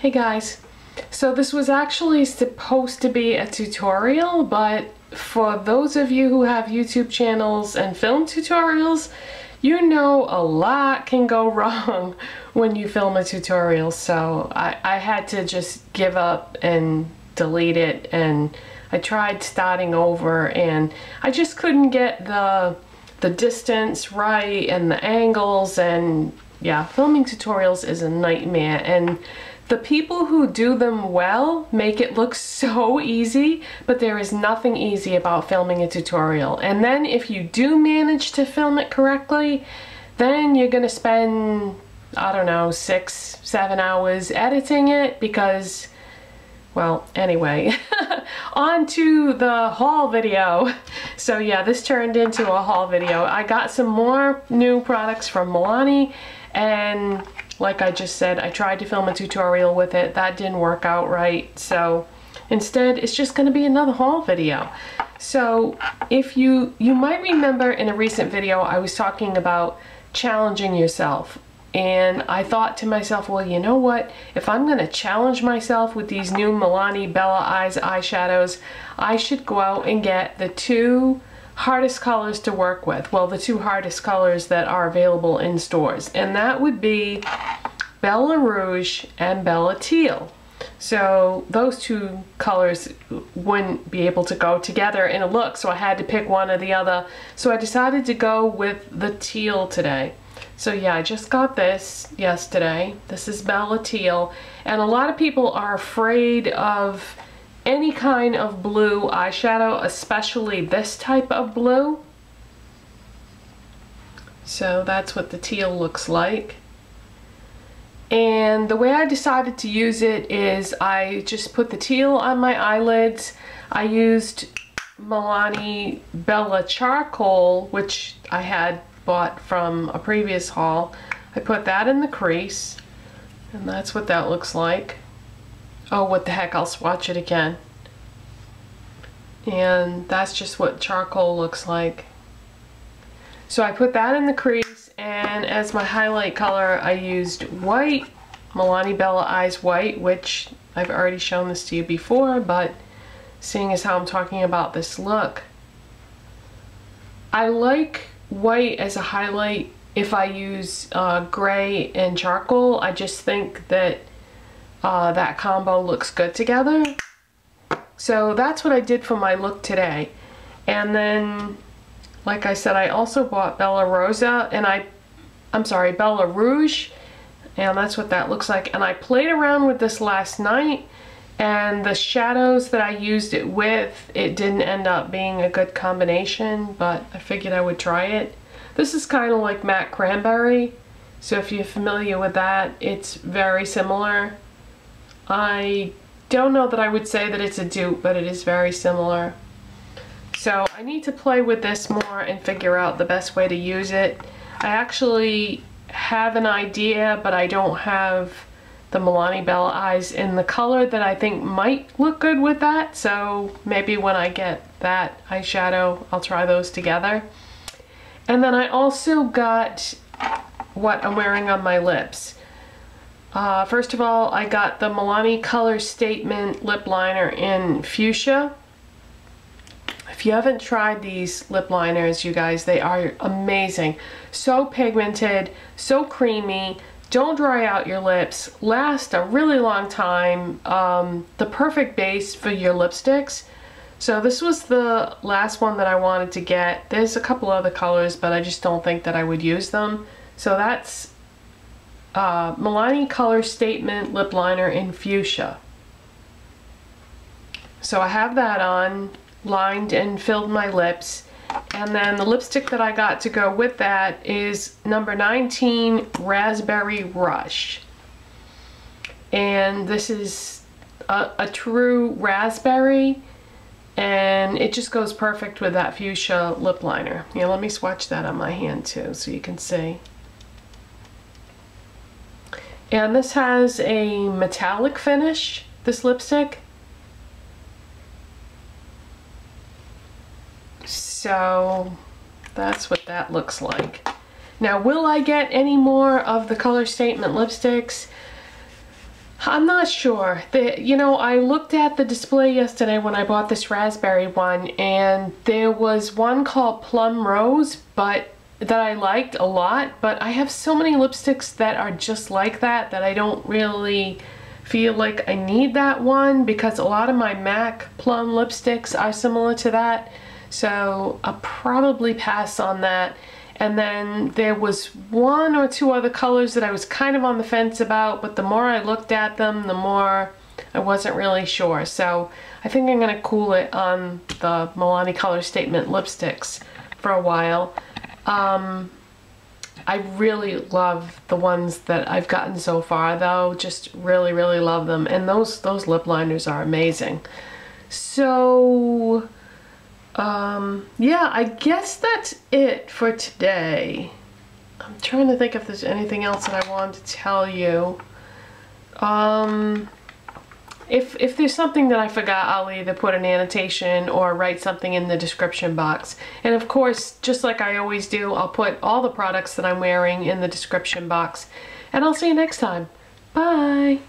Hey guys, so this was actually supposed to be a tutorial, but for those of you who have YouTube channels and film tutorials, you know a lot can go wrong when you film a tutorial, so I, I had to just give up and delete it, and I tried starting over, and I just couldn't get the the distance right and the angles and yeah filming tutorials is a nightmare. And the people who do them well make it look so easy but there is nothing easy about filming a tutorial and then if you do manage to film it correctly then you're gonna spend I don't know six seven hours editing it because well, anyway, on to the haul video. So yeah, this turned into a haul video. I got some more new products from Milani and like I just said, I tried to film a tutorial with it. That didn't work out right. So instead, it's just gonna be another haul video. So if you, you might remember in a recent video, I was talking about challenging yourself and I thought to myself, well, you know what? If I'm going to challenge myself with these new Milani Bella Eyes eyeshadows, I should go out and get the two hardest colors to work with. Well, the two hardest colors that are available in stores. And that would be Bella Rouge and Bella Teal. So those two colors wouldn't be able to go together in a look, so I had to pick one or the other. So I decided to go with the teal today. So yeah, I just got this yesterday. This is Bella Teal. And a lot of people are afraid of any kind of blue eyeshadow, especially this type of blue. So that's what the teal looks like. And the way I decided to use it is I just put the teal on my eyelids. I used Milani Bella Charcoal, which I had bought from a previous haul. I put that in the crease and that's what that looks like. Oh, what the heck, I'll swatch it again. And that's just what charcoal looks like. So I put that in the crease and as my highlight color I used white, Milani Bella Eyes White, which I've already shown this to you before, but seeing as how I'm talking about this look, I like white as a highlight if I use uh, gray and charcoal. I just think that uh, that combo looks good together. So that's what I did for my look today. And then, like I said, I also bought Bella Rosa and I, I'm sorry, Bella Rouge. And that's what that looks like. And I played around with this last night and the shadows that I used it with, it didn't end up being a good combination, but I figured I would try it. This is kind of like matte cranberry, so if you're familiar with that, it's very similar. I don't know that I would say that it's a dupe, but it is very similar. So I need to play with this more and figure out the best way to use it. I actually have an idea, but I don't have the Milani Bella eyes in the color that I think might look good with that. So maybe when I get that eyeshadow, I'll try those together. And then I also got what I'm wearing on my lips. Uh, first of all, I got the Milani Color Statement Lip Liner in Fuchsia. If you haven't tried these lip liners, you guys, they are amazing. So pigmented, so creamy, don't dry out your lips, last a really long time, um, the perfect base for your lipsticks. So this was the last one that I wanted to get. There's a couple other colors, but I just don't think that I would use them. So that's uh, Milani Color Statement Lip Liner in Fuchsia. So I have that on, lined and filled my lips. And then the lipstick that I got to go with that is number 19 Raspberry Rush. And this is a, a true raspberry and it just goes perfect with that fuchsia lip liner. Yeah, let me swatch that on my hand too so you can see. And this has a metallic finish, this lipstick. So that's what that looks like. Now, will I get any more of the Color Statement lipsticks? I'm not sure. The, you know, I looked at the display yesterday when I bought this raspberry one and there was one called Plum Rose, but that I liked a lot, but I have so many lipsticks that are just like that that I don't really feel like I need that one because a lot of my MAC Plum lipsticks are similar to that. So I'll probably pass on that. And then there was one or two other colors that I was kind of on the fence about, but the more I looked at them, the more I wasn't really sure. So I think I'm gonna cool it on the Milani Color Statement lipsticks for a while. Um, I really love the ones that I've gotten so far though. Just really, really love them. And those, those lip liners are amazing. So, um, yeah, I guess that's it for today. I'm trying to think if there's anything else that I wanted to tell you. Um, if, if there's something that I forgot, I'll either put an annotation or write something in the description box. And of course, just like I always do, I'll put all the products that I'm wearing in the description box. And I'll see you next time. Bye!